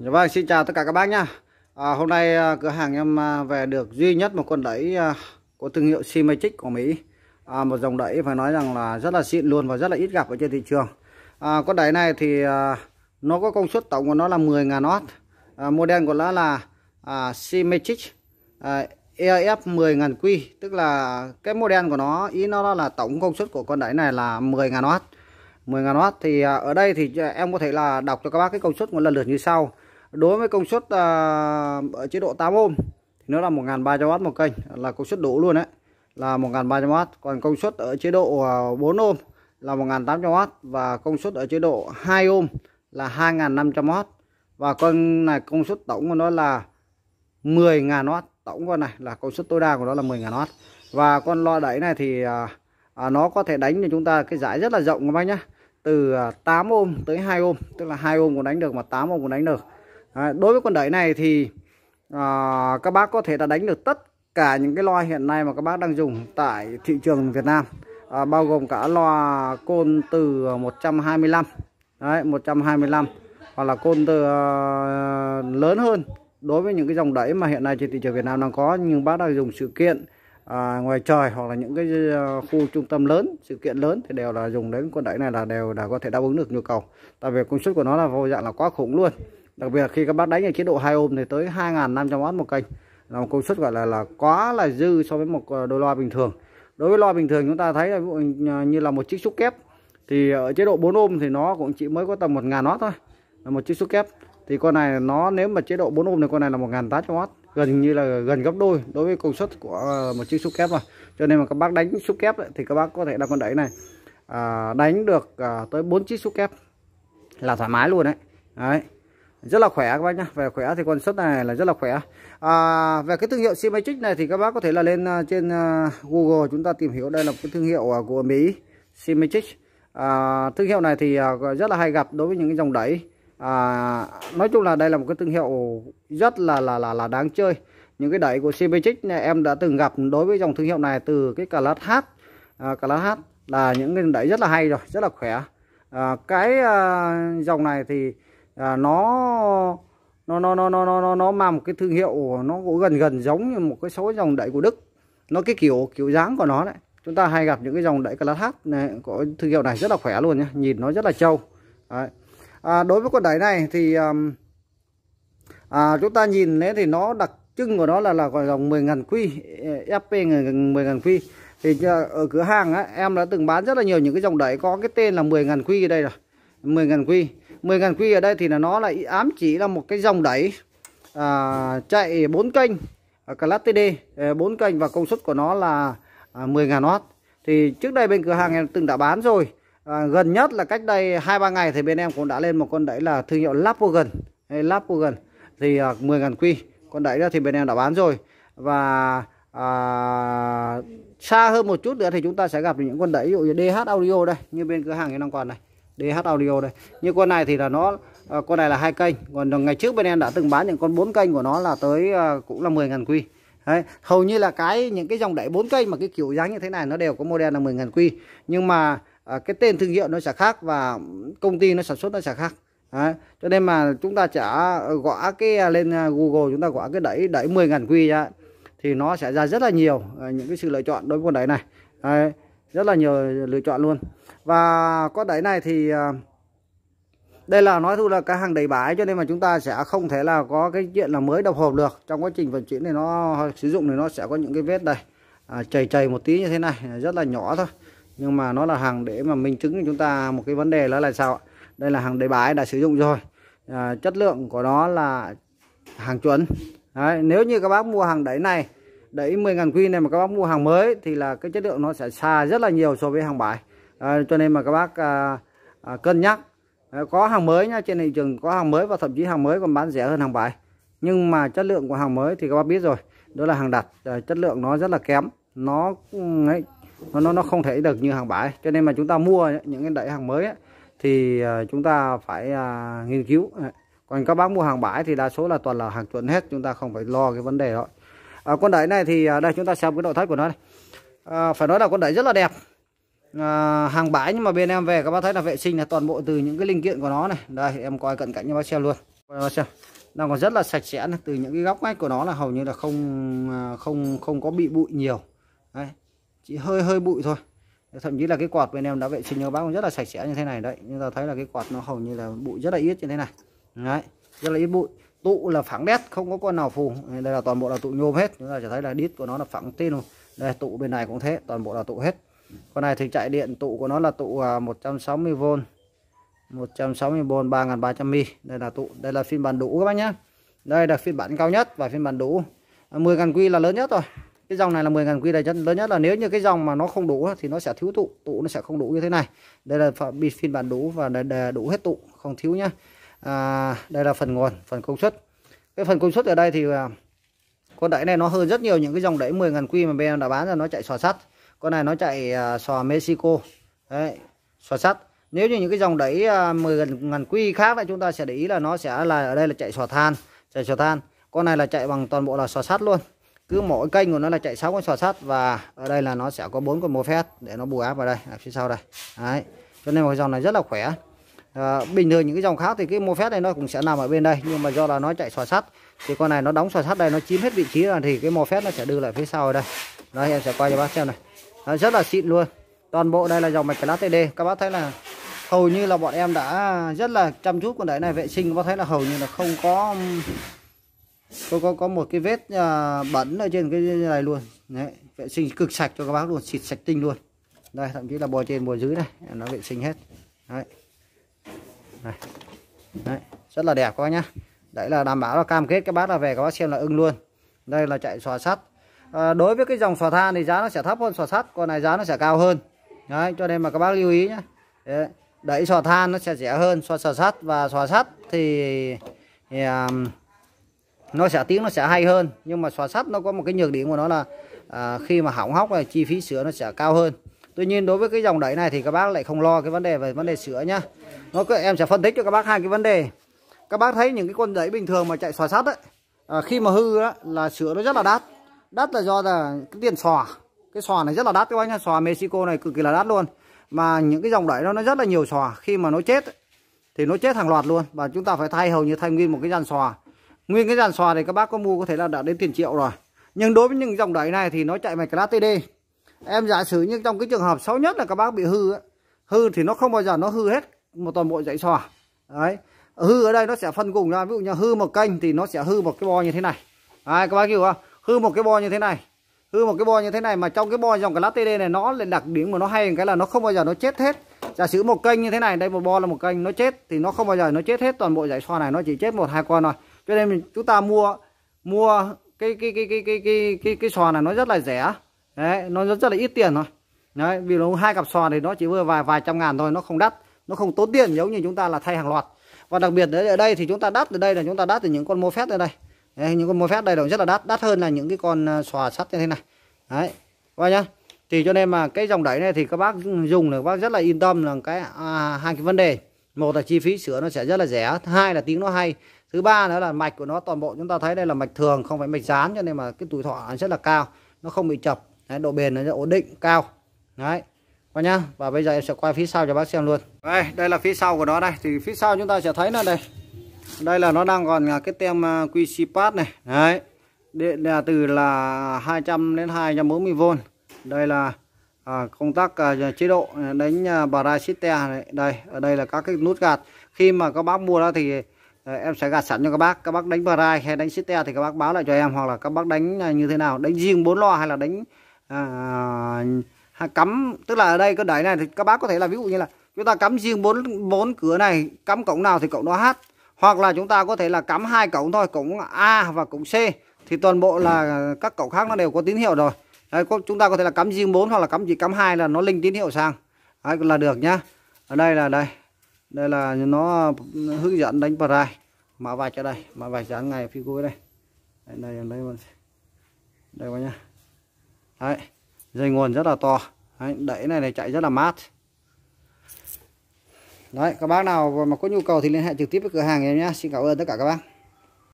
Dạ vâng, xin chào tất cả các bác nhá. À, hôm nay à, cửa hàng em à, về được duy nhất một con đẩy à, của thương hiệu Symmetric của Mỹ. À, một dòng đẩy phải nói rằng là rất là xịn luôn và rất là ít gặp ở trên thị trường. À, con đẩy này thì à, nó có công suất tổng của nó là 10.000W. À, model của nó là à, Symmetric à, EF 10.000Q, tức là cái model của nó ý nó là tổng công suất của con đẩy này là 10.000W. 10.000W thì à, ở đây thì à, em có thể là đọc cho các bác cái công suất một lần lượt như sau đối với công suất à, ở chế độ 8 ohm thì nó là 1.300W một kênh là công suất đủ luôn đấy. Là 1.300W còn công suất ở chế độ à, 4 ohm là 1.800W và công suất ở chế độ 2 ohm là 2.500W và con này công suất tổng của nó là 10.000W tổng con này là công suất tối đa của nó là 10.000W và con loa đẩy này thì à, à, nó có thể đánh cho chúng ta cái giải rất là rộng các bác nhé từ à, 8 ohm tới 2 ohm tức là 2 ohm cũng đánh được mà 8 ohm cũng đánh được. À, đối với con đẩy này thì à, các bác có thể là đánh được tất cả những cái loa hiện nay mà các bác đang dùng tại thị trường Việt Nam. À, bao gồm cả loa côn từ 125 đấy 125 hoặc là côn từ uh, lớn hơn đối với những cái dòng đẩy mà hiện nay trên thị trường Việt Nam đang có. Nhưng bác đang dùng sự kiện à, ngoài trời hoặc là những cái à, khu trung tâm lớn sự kiện lớn thì đều là dùng đến con đẩy này là đều đã có thể đáp ứng được nhu cầu. Tại vì công suất của nó là vô dạng là quá khủng luôn đặc biệt là khi các bác đánh ở chế độ 2 ôm thì tới 2.500W một kênh là một công suất gọi là là quá là dư so với một ờ, đôi loa bình thường. Đối với loa bình thường chúng ta thấy là ờ, như là một chiếc xúc kép thì ở chế độ 4 ôm thì nó cũng chỉ mới có tầm 1.000W thôi. Là một chiếc xúc kép. Thì con này nó nếu mà chế độ 4 ôm thì con này là 1.800W gần như là gần gấp đôi đối với công suất của ờ, một chiếc xúc kép rồi. Cho nên mà các bác đánh xúc kép ấy, thì các bác có thể là con đẩy này à, đánh được à, tới 4 chiếc xúc kép là thoải mái luôn đấy. Đấy rất là khỏe các bác nhá. Về khỏe thì con suất này là rất là khỏe. À, về cái thương hiệu Symmetric này thì các bác có thể là lên à, trên à, Google chúng ta tìm hiểu. Đây là một cái thương hiệu à, của Mỹ Symmetric à, thương hiệu này thì rất là hay gặp đối với những cái dòng đẩy. À, nói chung là đây là một cái thương hiệu rất là là là, là đáng chơi. Những cái đẩy của Symmetric em đã từng gặp đối với dòng thương hiệu này từ cái Class H. Uh, Class H là những cái đẩy rất là hay rồi rất là khỏe. À, cái à, dòng này thì à, nó nó nó nó nó nó nó mang một cái thương hiệu nó cũng gần gần giống như một cái số dòng đẩy của Đức. Nó cái kiểu kiểu dáng của nó đấy. Chúng ta hay gặp những cái dòng đẩy class H này có thương hiệu này rất là khỏe luôn nhé nhìn nó rất là trâu. Đấy. À, đối với con đẩy này thì um, à, chúng ta nhìn đấy thì nó đặc trưng của nó là là gọi dòng 10.000 quy e, FP 10.000 quy. Thì ở cửa hàng á, em đã từng bán rất là nhiều những cái dòng đẩy có cái tên là 10.000 quy đây rồi. 10.000 quy. 10.000 quy ở đây thì là nó lại ám chỉ là một cái dòng đẩy à, chạy 4 kênh ở Class TD 4 à, kênh và công suất của nó là à, 10.000W thì trước đây bên cửa hàng em từng đã bán rồi à, gần nhất là cách đây hai ba ngày thì bên em cũng đã lên một con đẩy là thương hiệu Lapogan hay Lapogan thì à, 10.000 quy con đẩy đó thì bên em đã bán rồi. Và à, xa hơn một chút nữa thì chúng ta sẽ gặp những con đẩy ví dụ như DH Audio đây như bên cửa hàng em đang còn này. DH Audio đây. Như con này thì là nó ờ, con này là hai kênh. Còn ngày trước bên em đã từng bán những con bốn kênh của nó là tới ờ, cũng là 10.000 quy. Đấy, hầu như là cái những cái dòng đẩy bốn kênh mà cái kiểu dáng như thế này nó đều có model là 10.000 quy. Nhưng mà à, cái tên thương hiệu nó sẽ khác và công ty nó sản xuất nó sẽ khác. Đấy, cho nên mà chúng ta chả gõ cái lên Google chúng ta gõ cái đẩy đẩy 10.000 quy ra thì nó sẽ ra rất là nhiều những cái sự lựa chọn đối với con đẩy này. Đấy, rất là nhiều lựa chọn luôn và con đáy này thì à, đây là nói thu là cái hàng đầy bãi cho nên mà chúng ta sẽ không thể là có cái chuyện là mới đập hộp được. Trong quá trình vận chuyển thì nó sử dụng thì nó sẽ có những cái vết đây à, chảy chảy một tí như thế này rất là nhỏ thôi. Nhưng mà nó là hàng để mà minh chứng cho chúng ta một cái vấn đề đó là sao đây là hàng đầy bãi đã sử dụng rồi. À, chất lượng của nó là hàng chuẩn. Đấy, nếu như các bác mua hàng đáy này đẩy 10.000 quy này mà các bác mua hàng mới thì là cái chất lượng nó sẽ xa rất là nhiều so với hàng bãi à, cho nên mà các bác à, à, cân nhắc. À, có hàng mới nhá trên thị trường có hàng mới và thậm chí hàng mới còn bán rẻ hơn hàng bãi nhưng mà chất lượng của hàng mới thì các bác biết rồi đó là hàng đặt. À, chất lượng nó rất là kém. Nó ừ, ấy, nó nó nó không thể được như hàng bãi cho nên mà chúng ta mua những cái đẩy hàng mới ấy, thì à, chúng ta phải à, nghiên cứu. Còn các bác mua hàng bãi thì đa số là toàn là hàng chuẩn hết chúng ta không phải lo cái vấn đề đó. À, con đẩy này thì à, đây chúng ta xem cái nội thất của nó này à, phải nói là con đẩy rất là đẹp à, hàng bãi nhưng mà bên em về các bác thấy là vệ sinh là toàn bộ từ những cái linh kiện của nó này. Đây em coi cận cảnh cho bác xem luôn. Xem. Đang còn rất là sạch sẽ từ những cái góc ngách của nó là hầu như là không ờ, không không có bị bụi nhiều. Đấy chỉ hơi hơi bụi thôi. Thậm chí là cái quạt bên em đã vệ sinh cho bác cũng rất là sạch sẽ như thế này. Đấy nhưng ta thấy là cái quạt nó hầu như là bụi rất là ít như thế này. Đấy rất là ít bụi. Tụ là phẳng đét không có con nào phù. Đây là toàn bộ là tụ nhôm hết. Chúng ta sẽ thấy là đít của nó là phẳng tin luôn đây tụ bên này cũng thế toàn bộ là tụ hết con này thì chạy điện tụ của nó là tụ 160V 160V 3300 m đây là tụ đây là phiên bản đủ các bác nhé đây là phiên bản cao nhất và phiên bản đủ. À, 10.000 quy là lớn nhất rồi. Cái dòng này là 10.000 quy là lớn nhất là nếu như cái dòng mà nó không đủ thì nó sẽ thiếu tụ tụ nó sẽ không đủ như thế này. Đây là phiên bản đủ và đủ hết tụ không thiếu nhá. À, đây là phần nguồn phần công suất. Cái phần công suất ở đây thì à, con đẩy này nó hơn rất nhiều những cái dòng đẩy 10.000 quy mà bên đã bán ra nó chạy sò sắt con này nó chạy à, uh, xò Mexico. Đấy xò sắt. Nếu như những cái dòng đẩy à, uh, 10.000 quy khác thì chúng ta sẽ để ý là nó sẽ là ở đây là chạy xò than chạy xò than. Con này là chạy bằng toàn bộ là xò sắt luôn. Cứ mỗi kênh của nó là chạy 6 con xò sắt và ở đây là nó sẽ có bốn con mô phét để nó bù áp vào đây ở phía sau đây. Đấy cho nên một dòng này rất là khỏe. À, bình thường những cái dòng khác thì cái mô phét này nó cũng sẽ nằm ở bên đây nhưng mà do là nó chạy xò sắt thì con này nó đóng xò sắt đây nó chiếm hết vị trí rồi thì cái mô phét nó sẽ đưa lại phía sau ở đây. Đây em sẽ quay cho bác xem này. Ờ, rất là xịn luôn. Toàn bộ đây là dòng mạch class TD các bác thấy là hầu như là bọn em đã rất là chăm chút con đáy này vệ sinh. Các bác thấy là hầu như là không có có có, có một cái vết uh, bẩn ở trên cái này luôn. Đấy vệ sinh cực sạch cho các bác luôn xịt sạch tinh luôn. Đây thậm chí là bò trên bò dưới này nó vệ sinh hết. Đấy. Đấy. Đấy, rất là đẹp các bác nhá. Đấy là đảm bảo là cam kết các bác là về các bác xem là ưng luôn. Đây là chạy xòa sắt à, đối với cái dòng xòa than thì giá nó sẽ thấp hơn xòa sắt còn này giá nó sẽ cao hơn. Đấy cho nên mà các bác lưu ý nhé. đấy, đẩy xòa than nó sẽ rẻ hơn xòa xòa sắt và xòa sắt thì, thì um, nó sẽ tiếng nó sẽ hay hơn. Nhưng mà xòa sắt nó có một cái nhược điểm của nó là à, khi mà hỏng hóc này chi phí sửa nó sẽ cao hơn. Tuy nhiên đối với cái dòng đẩy này thì các bác lại không lo cái vấn đề về vấn đề sửa nhá. Nó em sẽ phân tích cho các bác hai cái vấn đề. Các bác thấy những cái con đẩy bình thường mà chạy xòa sắt ấy à, khi mà hư đó, là sửa nó rất là đắt đắt là do là cái tiền sò, cái sò này rất là đắt các bác nhá. Sò Mexico này cực kỳ là đắt luôn. Mà những cái dòng đẩy nó nó rất là nhiều sò, khi mà nó chết thì nó chết hàng loạt luôn. Và chúng ta phải thay hầu như thay nguyên một cái dàn sò. nguyên cái dàn sò này các bác có mua có thể là đã đến tiền triệu rồi. Nhưng đối với những dòng đẩy này thì nó chạy mạch class TD em giả sử như trong cái trường hợp xấu nhất là các bác bị hư ấy. hư thì nó không bao giờ nó hư hết một toàn bộ dãy sò. đấy. Hư ở đây nó sẽ phân cùng ra. Ví dụ như hư một kênh thì nó sẽ hư một cái bo như thế này. Đấy, các bác hiểu không? Hư một cái bo như thế này. Hư một cái bo như thế này mà trong cái bo dòng cái lá TD này nó là đặc điểm của nó hay cái là nó không bao giờ nó chết hết. Giả sử một kênh như thế này đây một bo là một kênh nó chết thì nó không bao giờ nó chết hết toàn bộ dãy xoa này nó chỉ chết một hai con thôi. Cho nên chúng ta mua mua cái cái cái cái cái cái cái, cái sò này nó rất là rẻ. Đấy nó rất, rất là ít tiền thôi. Đấy vì nó hai cặp sò thì nó chỉ vừa vài vài trăm ngàn thôi nó không đắt nó không tốn tiền giống như chúng ta là thay hàng loạt. Và đặc biệt ở đây thì chúng ta đắt ở đây là chúng ta đắt từ những con mô phép ở đây đấy, những con mua phét đây đồng rất là đắt đắt hơn là những cái con à, xòa sắt như thế này. Đấy qua nhá. Thì cho nên mà cái dòng đẩy này thì các bác dùng là các bác rất là yên tâm là cái à, hai cái vấn đề. Một là chi phí sửa nó sẽ rất là rẻ hai là tiếng nó hay thứ ba nữa là mạch của nó toàn bộ chúng ta thấy đây là mạch thường không phải mạch dán cho nên mà cái tuổi thọ rất là cao nó không bị chập. Đấy, độ bền nó rất ổn định cao. Đấy qua nhá. Và bây giờ em sẽ quay phía sau cho bác xem luôn. Đây đây là phía sau của nó đây. Thì phía sau chúng ta sẽ thấy nó đây đây là nó đang còn cái tem à, QC pad này. Đấy. Điện là từ là 200 đến 240V đây là à, công tắc à, chế độ đánh à, parasite này. Đây ở đây là các cái nút gạt. Khi mà các bác mua đó thì à, em sẽ gạt sẵn cho các bác. Các bác đánh parai hay đánh site thì các bác báo lại cho em. Hoặc là các bác đánh à, như thế nào? Đánh riêng bốn loa hay là đánh à, à, cắm? Tức là ở đây cái đẩy này thì các bác có thể là ví dụ như là chúng ta cắm riêng bốn bốn cửa này cắm cổng nào thì cổng đó hát hoặc là chúng ta có thể là cắm hai cổng thôi cổng A và cổng C. Thì toàn bộ là các cổng khác nó đều có tín hiệu rồi. Đấy, chúng ta có thể là cắm riêng 4 hoặc là cắm chỉ cắm hai là nó linh tín hiệu sang. Đấy, là được nhá. Ở đây là đây. Đây là nó hướng dẫn đánh parai mã vạch ở đây mã vạch dán ngay phía cuối đây. Đây đây đây đây đây nhá. Đấy dây nguồn rất là to. Đấy, đẩy này này chạy rất là mát đấy, các bác nào mà có nhu cầu thì liên hệ trực tiếp với cửa hàng em nhé. Xin cảm ơn tất cả các bác.